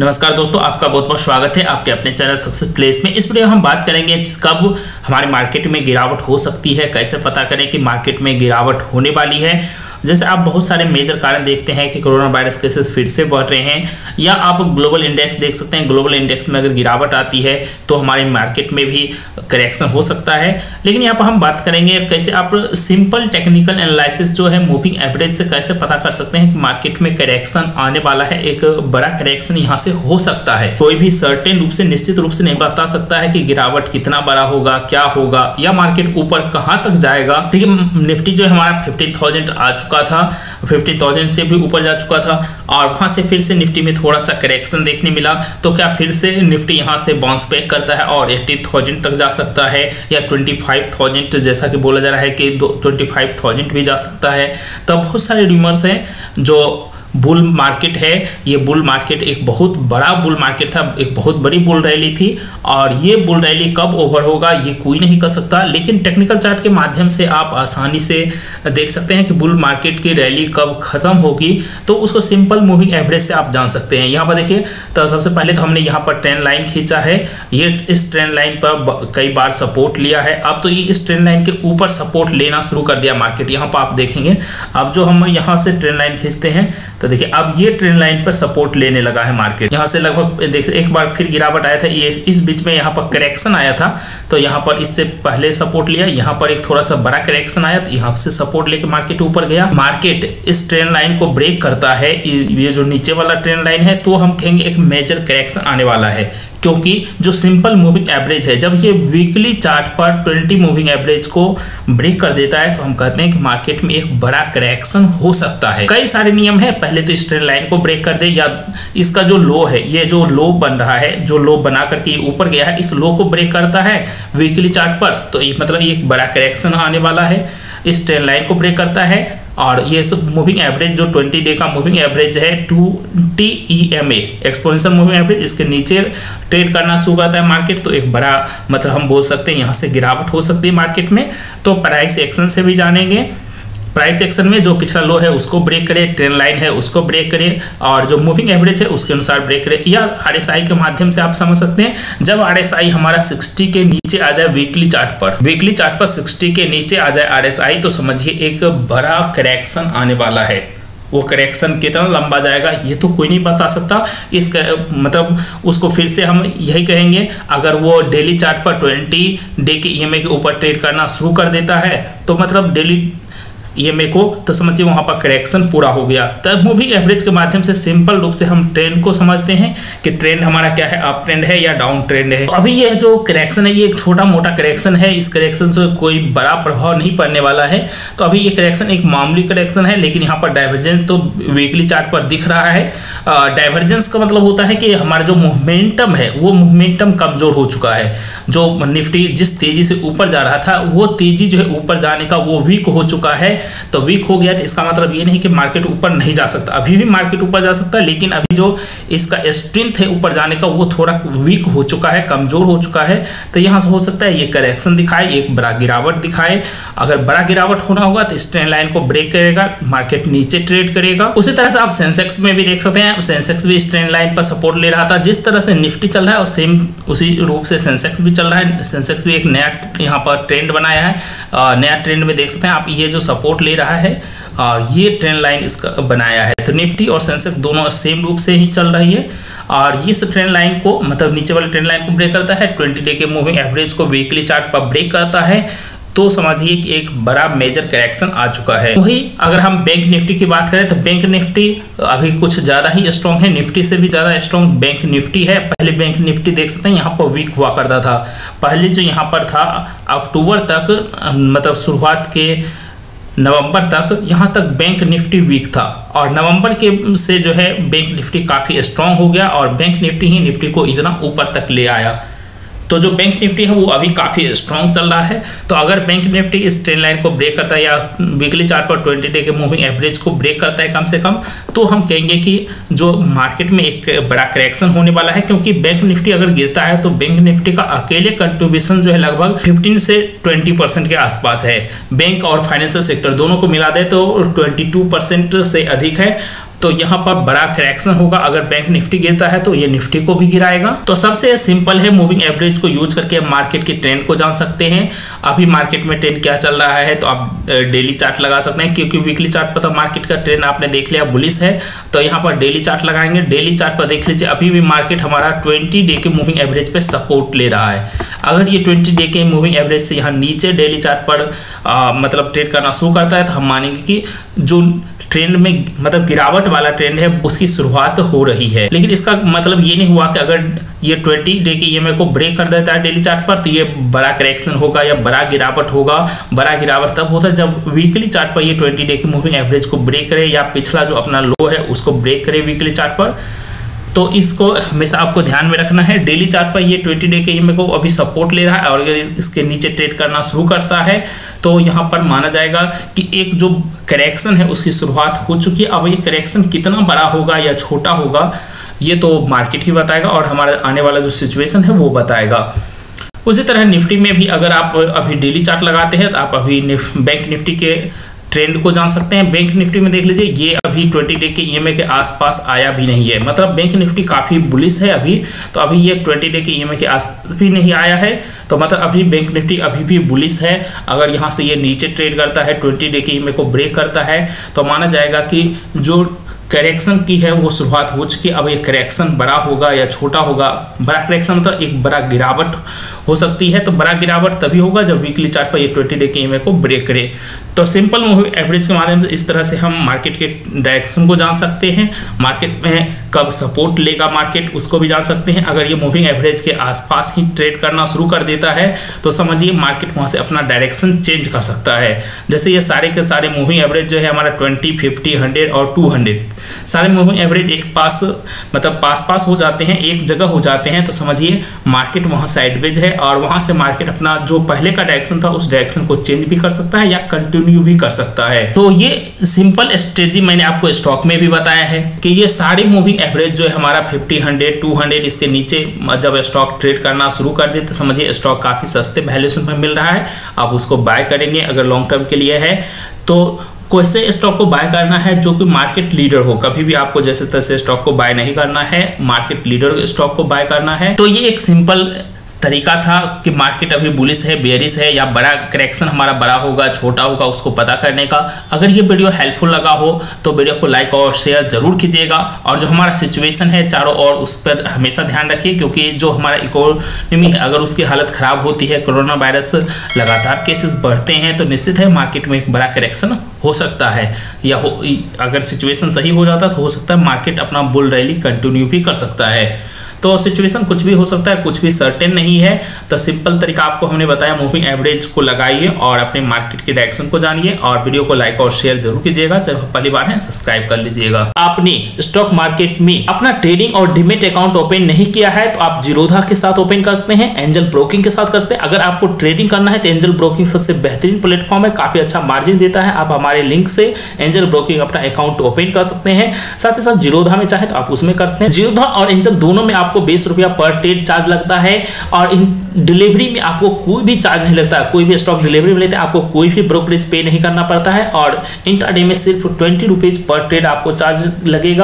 नमस्कार दोस्तों, आपका बहुत बहुत स्वागत है आपके अपने चैनल सक्सेस प्लेस में। इस वीडियो में हम बात करेंगे कब हमारे मार्केट में गिरावट हो सकती है, कैसे पता करें कि मार्केट में गिरावट होने वाली है। जैसे आप बहुत सारे मेजर कारण देखते हैं कि कोरोना वायरस केसेस फिर से बढ़ रहे हैं, या आप ग्लोबल इंडेक्स देख सकते हैं ग्लोबल इंडेक्स में अगर गिरावट आती है तो हमारे मार्केट में भी करेक्शन हो सकता है। लेकिन यहाँ पर हम बात करेंगे कैसे आप सिंपल टेक्निकल एनालिसिस जो है मूविंग एवरेज से कैसे पता कर सकते हैं कि मार्केट में करेक्शन आने वाला है, एक बड़ा करेक्शन यहाँ से हो सकता है। कोई भी सर्टेन रूप से, निश्चित रूप से नहीं बता सकता है कि गिरावट कितना बड़ा होगा, क्या होगा, या मार्केट ऊपर कहाँ तक जाएगा। देखिए, निफ्टी जो है हमारा फिफ्टीन आ चुका चुका था फिफ्टी थाउज़ेंड से भी ऊपर जा चुका था और वहाँ से फिर से निफ्टी में थोड़ा सा करेक्शन देखने मिला। तो क्या फिर से निफ्टी यहाँ से बाउंस बैक करता है और एट्टी थाउज़ेंड तक जा सकता है या ट्वेंटी फाइव थाउज़ेंड जैसा कि बोला जा रहा है कि ट्वेंटी फाइव थाउज़ेंड भी जा सकता है। तब बहुत सारे रूमर्स हैं जो बुल मार्केट है। ये बुल मार्केट एक बहुत बड़ा बुल मार्केट था, एक बहुत बड़ी बुल रैली थी और ये बुल रैली कब ओवर होगा ये कोई नहीं कर सकता, लेकिन टेक्निकल चार्ट के माध्यम से आप आसानी से देख सकते हैं कि बुल मार्केट की रैली कब खत्म होगी। तो उसको सिंपल मूविंग एवरेज से आप जान सकते हैं। यहाँ पर देखिए तो सबसे पहले तो हमने यहाँ पर ट्रेंड लाइन खींचा है। ये इस ट्रेंड लाइन पर कई बार सपोर्ट लिया है। अब तो ये इस ट्रेंड लाइन के ऊपर सपोर्ट लेना शुरू कर दिया मार्केट। यहाँ पर आप देखेंगे, अब जो हम यहाँ से ट्रेंड लाइन खींचते हैं तो देखिए, अब ये ट्रेन लाइन पर सपोर्ट लेने लगा है मार्केट यहाँ से लगभग, देख, एक बार फिर गिरावट आया था, ये इस बीच में यहाँ पर करेक्शन आया था तो यहाँ पर इससे पहले सपोर्ट लिया, यहाँ पर एक थोड़ा सा बड़ा करेक्शन आया तो यहाँ से सपोर्ट लेके मार्केट ऊपर गया। मार्केट इस ट्रेन लाइन को ब्रेक करता है, ये जो नीचे वाला ट्रेन लाइन है तो हम कहेंगे एक मेजर करेक्शन आने वाला है। क्योंकि जो सिंपल मूविंग एवरेज है, जब ये वीकली चार्ट पर 20 मूविंग एवरेज को ब्रेक कर देता है तो हम कहते हैं कि मार्केट में एक बड़ा करेक्शन हो सकता है। कई सारे नियम है, पहले तो स्ट्रेन लाइन को ब्रेक कर दे, या इसका जो लो है, ये जो लो बन रहा है, जो लो बना करके ऊपर गया है, इस लो को ब्रेक करता है वीकली चार्ट पर तो ये मतलब एक बड़ा करेक्शन आने वाला है। इस ट्रेन लाइन को ब्रेक करता है और ये सब मूविंग एवरेज जो 20 डे का मूविंग एवरेज है to T E M A exponential moving average इसके नीचे ट्रेड करना शुरू करता है मार्केट तो एक बड़ा मतलब हम बोल सकते हैं यहाँ से गिरावट हो सकती है मार्केट में। तो प्राइस एक्शन से भी जानेंगे। प्राइस एक्शन में जो पिछला लो है, उसको ब्रेक करे ट्रेन लाइन है, उसको ब्रेक करे और जो मूविंग एवरेज है, उसके अनुसार ब्रेक करे। या आरएसआई के माध्यम से आप समझ सकते हैं, जब आरएसआई हमारा 60 के नीचे आ जाए वीकली चार्ट पर वीकली चार्ट पर 60 के नीचे आ जाए आरएसआई तो समझिए एक बड़ा करेक्शन आने वाला है। वो करेक्शन कितना लंबा जाएगा, ये तो कोई नहीं बता सकता। इस मतलब उसको फिर से हम यही कहेंगे, अगर वो डेली चार्ट पर 20 डे के ई के ऊपर ट्रेड करना शुरू कर देता है तो मतलब डेली ईएमए को तो समझिए वहाँ पर करेक्शन पूरा हो गया। तब मूविंग एवरेज के माध्यम से सिंपल रूप से हम ट्रेंड को समझते हैं कि ट्रेंड हमारा क्या है अप ट्रेंड है या डाउन ट्रेंड है। तो अभी ये जो करेक्शन है, ये एक छोटा मोटा करेक्शन है। इस करेक्शन से कोई बड़ा प्रभाव नहीं पड़ने वाला है। तो अभी ये करेक्शन एक मामूली करेक्शन है, लेकिन यहाँ पर डाइवर्जेंस तो वीकली चार्ट पर दिख रहा है। डाइवर्जेंस का मतलब होता है कि हमारा जो मोमेंटम है, वो मोमेंटम कमज़ोर हो चुका है। जो निफ्टी जिस तेज़ी से ऊपर जा रहा था, वो तेज़ी जो है ऊपर जाने का वो वीक हो चुका है। तो वीक हो गया तो इसका मतलब ये नहीं कि मार्केट ऊपर नहीं जा सकता। अभी भी मार्केट ऊपर जा सकता है, लेकिन अभी जो इसका स्ट्रेंथ है ऊपर जाने का, वो थोड़ा वीक हो चुका है, कमज़ोर हो चुका है। तो यहाँ से हो सकता है ये करेक्शन दिखाए, एक बड़ा गिरावट दिखाए। अगर बड़ा गिरावट होना होगा तो इस लाइन को ब्रेक करेगा मार्केट नीचे ट्रेड करेगा। उसी तरह से आप सेंसेक्स में भी देख सकते हैं सेंसेक्स भी इस लाइन पर सपोर्ट ले रहा था। जिस तरह से निफ्टी चल रहा है, और सेम उसी रूप से सेंसेक्स भी चल रहा है। सेंसेक्स भी एक नया यहाँ पर ट्रेंड बनाया है। नया ट्रेंड में देख सकते हैं आप, ये जो सपोर्ट सपोर्ट ले रहा है। और ये ट्रेंड लाइन इसका बनाया है। तो निफ्टी और सेंसेक्स दोनों सेम रूप से ही चल रही है। और इस ट्रेंड लाइन को मतलब नीचे वाले ट्रेंड लाइन को ब्रेक करता है। ट्वेंटी डे के मूविंग एवरेज को वीकली चार्ट पर ब्रेक करता है। तो समझिए कि एक बड़ा मेजर करेक्शन आ चुका है। वही अगर हम बैंक निफ्टी की बात करें तो बैंक निफ्टी अभी कुछ ज़्यादा ही स्ट्रॉन्ग है। निफ्टी से भी ज़्यादा स्ट्रॉन्ग बैंक निफ्टी है। पहले बैंक निफ्टी देख सकते हैं, यहाँ पर वीक हुआ करता था। पहले जो यहाँ पर था, अक्टूबर तक मतलब शुरुआत के नवंबर तक, यहाँ तक बैंक निफ्टी वीक था। और नवंबर के से जो है, बैंक निफ्टी काफ़ी स्ट्रांग हो गया और बैंक निफ्टी ही निफ्टी को इतना ऊपर तक ले आया। तो जो बैंक निफ्टी है, वो अभी काफ़ी स्ट्रॉन्ग चल रहा है। तो अगर बैंक निफ्टी इस ट्रेन लाइन को ब्रेक करता है या वीकली चार्ट पर ट्वेंटी डे के मूविंग एवरेज को ब्रेक करता है कम से कम तो हम कहेंगे कि जो मार्केट में एक बड़ा करेक्शन होने वाला है, क्योंकि बैंक निफ्टी अगर गिरता है तो बैंक निफ्टी का अकेले कंट्रीब्यूशन जो है लगभग फिफ्टीन से ट्वेंटी के आसपास है। बैंक और फाइनेंशियल सेक्टर दोनों को मिला दे तो ट्वेंटी से अधिक है। तो यहाँ पर बड़ा करेक्शन होगा। अगर बैंक निफ्टी गिरता है तो ये निफ्टी को भी गिराएगा। तो सबसे सिंपल है मूविंग एवरेज को यूज़ करके मार्केट की ट्रेंड को जान सकते हैं। अभी मार्केट में ट्रेंड क्या चल रहा है तो आप डेली चार्ट लगा सकते हैं। क्योंकि वीकली चार्ट पर तो मार्केट का ट्रेंड आपने देख लिया बुलिस है। तो यहाँ पर डेली चार्ट लगाएँगे। डेली चार्ट पर देख लीजिए, अभी भी मार्केट हमारा ट्वेंटी डे के मूविंग एवरेज पर सपोर्ट ले रहा है। अगर ये ट्वेंटी डे के मूविंग एवरेज से यहाँ नीचे डेली चार्ट पर मतलब ट्रेड करना शुरू करता है तो हम मानेंगे कि जो ट्रेंड में मतलब गिरावट वाला ट्रेंड है, उसकी शुरुआत हो रही है। लेकिन इसका मतलब ये नहीं हुआ कि अगर ये 20 डे के ईएमआई को ब्रेक कर देता है डेली चार्ट पर तो ये बड़ा करेक्शन होगा या बड़ा गिरावट होगा। बड़ा गिरावट तब होता है जब वीकली चार्ट पर ये 20 डे की मूविंग एवरेज को ब्रेक करे या पिछला जो अपना लो है, उसको ब्रेक करे वीकली चार्ट पर। तो इसको हमेशा आपको ध्यान में रखना है। डेली चार्ट पर ये 20 डे के ईएमआई को अभी सपोर्ट ले रहा है और अगर इसके नीचे ट्रेड करना शुरू करता है तो यहाँ पर माना जाएगा कि एक जो करेक्शन है उसकी शुरुआत हो चुकी है। अब ये करेक्शन कितना बड़ा होगा या छोटा होगा ये तो मार्केट ही बताएगा और हमारा आने वाला जो सिचुएशन है वो बताएगा। उसी तरह निफ्टी में भी अगर आप अभी डेली चार्ट लगाते हैं तो आप अभी निफ, बैंक निफ्टी के ट्रेंड को जान सकते हैं। बैंक निफ्टी में देख लीजिए, ये अभी 20 डे के ईएमए के आसपास आया भी नहीं है। मतलब बैंक निफ्टी काफ़ी बुलिस है अभी तो अभी ये 20 डे के ईएमए के आस भी नहीं आया है। तो मतलब अभी बैंक निफ्टी अभी भी बुलिस है। अगर यहाँ से ये नीचे ट्रेड करता है, ट्वेंटी डे के ईएमए को ब्रेक करता है तो माना जाएगा कि जो करेक्शन की है, वो शुरुआत हो चुकी अब ये करेक्शन बड़ा होगा या छोटा होगा, बड़ा करेक्शन मतलब एक बड़ा गिरावट हो सकती है तो बड़ा गिरावट तभी होगा जब वीकली चार्ट पर ये ट्वेंटी डे के ईएमए को ब्रेक करे। तो सिंपल मूवी एवरेज के माध्यम से इस तरह से हम मार्केट के डायरेक्शन को जान सकते हैं। मार्केट में कब सपोर्ट लेगा मार्केट उसको भी जान सकते हैं। अगर ये मूविंग एवरेज के आसपास ही ट्रेड करना शुरू कर देता है तो समझिए मार्केट वहाँ से अपना डायरेक्शन चेंज कर सकता है। जैसे ये सारे के सारे मूविंग एवरेज जो है हमारा ट्वेंटी फिफ्टी हंड्रेड और टू हंड्रेड सारे मूविंग एवरेज एक पास मतलब पास पास हो जाते हैं, एक जगह हो जाते हैं। तो समझिए मार्केट वहाँ साइडवेज है और वहाँ से मार्केट अपना जो पहले का डायरेक्शन था, उस डायरेक्शन को चेंज भी कर सकता है या कंटिन्यू भी कर सकता है। तो ये सिंपल स्ट्रेटजी मैंने आपको स्टॉक में भी बताया है कि ये सारी मूविंग एवरेज जो है हमारा फिफ्टी हंड्रेड टू हंड्रेड इसके नीचे जब स्टॉक ट्रेड करना शुरू कर दे तो समझिए स्टॉक काफ़ी सस्ते वैल्यूशन पर मिल रहा है। आप उसको बाय करेंगे, अगर लॉन्ग टर्म के लिए है तो कैसे स्टॉक को बाय करना है, जो कि मार्केट लीडर हो। कभी भी आपको जैसे तैसे स्टॉक को बाय नहीं करना है मार्केट लीडर स्टॉक को बाय करना है। तो ये एक सिंपल तरीका था कि मार्केट अभी बुलिस है बेरिस है, या बड़ा करेक्शन हमारा बड़ा होगा, छोटा होगा, उसको पता करने का। अगर ये वीडियो हेल्पफुल लगा हो तो वीडियो को लाइक और शेयर ज़रूर कीजिएगा। और जो हमारा सिचुएशन है चारों ओर, उस पर हमेशा ध्यान रखिए, क्योंकि जो हमारा इकोनॉमी अगर उसकी हालत खराब होती है कोरोना वायरस लगातार केसेस बढ़ते हैं तो निश्चित है मार्केट में एक बड़ा करेक्शन हो सकता है। या हो, अगर सिचुएशन सही हो जाता तो हो सकता है मार्केट अपना बुल रैली कंटिन्यू भी कर सकता है। तो सिचुएशन कुछ भी हो सकता है, कुछ भी सर्टेन नहीं है। तो सिंपल तरीका आपको हमने बताया मूविंग एवरेज को लगाइए और अपने मार्केट के डायरेक्शन को जानिए और वीडियो को लाइक और शेयर ज़रूर कीजिएगा। चाहे पहली बार है सब्सक्राइब कर लीजिएगा। आपने स्टॉक मार्केट में अपना ट्रेडिंग और डिमेट अकाउंट ओपन नहीं किया है तो आप जीरोधा के साथ ओपन कर सकते हैं एंजल ब्रोकिंग के साथ कर सकते हैं। अगर आपको ट्रेडिंग करना है तो एंजल ब्रोकिंग सबसे बेहतरीन प्लेटफॉर्म है, काफ़ी अच्छा मार्जिन देता है। आप हमारे लिंक से एंजल ब्रोकिंग अपना अकाउंट ओपन कर सकते हैं। साथ ही साथ जीरोधा में चाहे तो आप उसमें कर सकते हैं। जीरोधा और एंजल दोनों में आप आपको बीस रुपया पर ट्रेड चार्ज लगता है और इन डिलीवरी में आपको कोई भी चार्ज नहीं लगता। कोई भी स्टॉक डिलीवरी में लेते हैं, आपको कोई भी ब्रोकरेज पे नहीं करना पड़ता है और इंटरडे में सिर्फ़ ट्वेंटी रुपीज़ पर ट्रेड आपको चार्ज लगेगा।